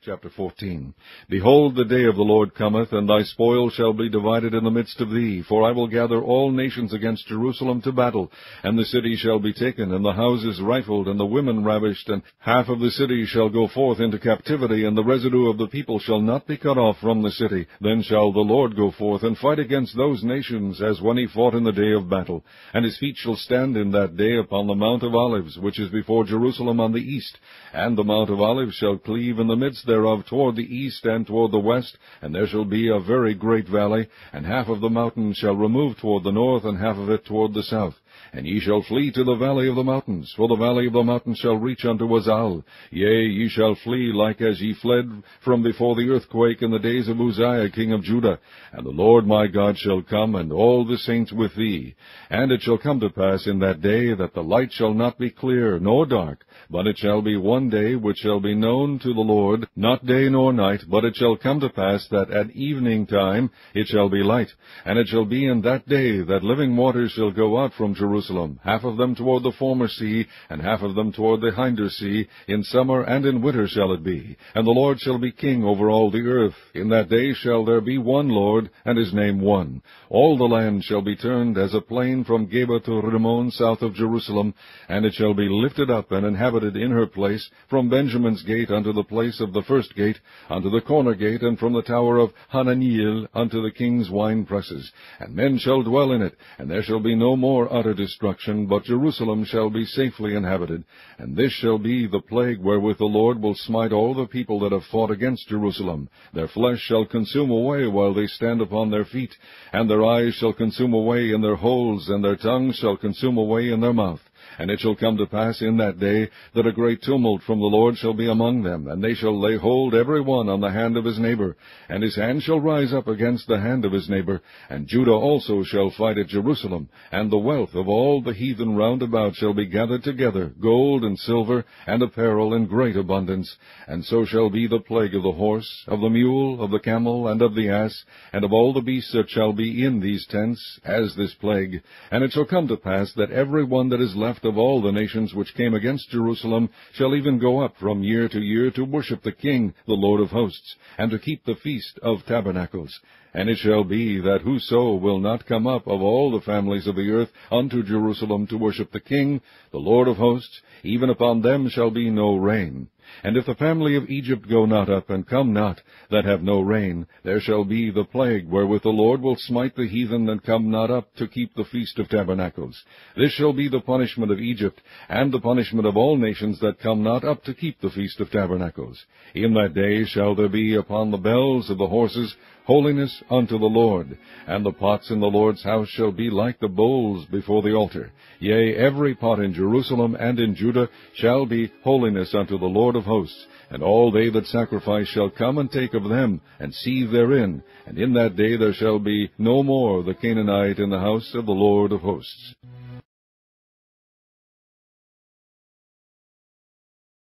Chapter 14 Behold, the day of the Lord cometh, and thy spoil shall be divided in the midst of thee. For I will gather all nations against Jerusalem to battle, and the city shall be taken, and the houses rifled, and the women ravished, and half of the city shall go forth into captivity, and the residue of the people shall not be cut off from the city. Then shall the Lord go forth and fight against those nations, as when he fought in the day of battle. And his feet shall stand in that day upon the Mount of Olives, which is before Jerusalem on the east, and the Mount of Olives shall cleave in the midst thereof toward the east and toward the west, and there shall be a very great valley, and half of the mountain shall remove toward the north, and half of it toward the south. And ye shall flee to the valley of the mountains, for the valley of the mountains shall reach unto Azal. Yea, ye shall flee like as ye fled from before the earthquake in the days of Uzziah king of Judah. And the Lord my God shall come, and all the saints with thee. And it shall come to pass in that day that the light shall not be clear, nor dark, but it shall be one day which shall be known to the Lord, not day nor night, but it shall come to pass that at evening time it shall be light. And it shall be in that day that living waters shall go out from Jerusalem, half of them toward the former sea, and half of them toward the hinder sea. In summer and in winter shall it be. And the Lord shall be king over all the earth. In that day shall there be one Lord, and his name one. All the land shall be turned as a plain from Geba to Rimmon south of Jerusalem, and it shall be lifted up and inhabited in her place, from Benjamin's gate unto the place of the first gate, unto the corner gate, and from the tower of Hananeel unto the king's wine presses. And men shall dwell in it, and there shall be no more utter destruction, but Jerusalem shall be safely inhabited. And this shall be the plague wherewith the Lord will smite all the people that have fought against Jerusalem. Their flesh shall consume away while they stand upon their feet, and their eyes shall consume away in their holes, and their tongues shall consume away in their mouth. And it shall come to pass in that day that a great tumult from the Lord shall be among them, and they shall lay hold every one on the hand of his neighbor, and his hand shall rise up against the hand of his neighbor, and Judah also shall fight at Jerusalem, and the wealth of all the heathen round about shall be gathered together, gold and silver, and apparel in great abundance. And so shall be the plague of the horse, of the mule, of the camel, and of the ass, and of all the beasts that shall be in these tents, as this plague. And it shall come to pass that every one that is left of all the nations which came against Jerusalem shall even go up from year to year to worship the King, the Lord of hosts, and to keep the feast of tabernacles. And it shall be that whoso will not come up of all the families of the earth unto Jerusalem to worship the King, the Lord of hosts, even upon them shall be no rain. And if the family of Egypt go not up, and come not, that have no rain, there shall be the plague wherewith the Lord will smite the heathen that come not up to keep the feast of tabernacles. This shall be the punishment of Egypt, and the punishment of all nations that come not up to keep the feast of tabernacles. In that day shall there be upon the bells of the horses holiness unto the Lord, and the pots in the Lord's house shall be like the bowls before the altar. Yea, every pot in Jerusalem and in Judah shall be holiness unto the Lord of hosts, and all they that sacrifice shall come and take of them, and seethe therein, and in that day there shall be no more the Canaanite in the house of the Lord of hosts.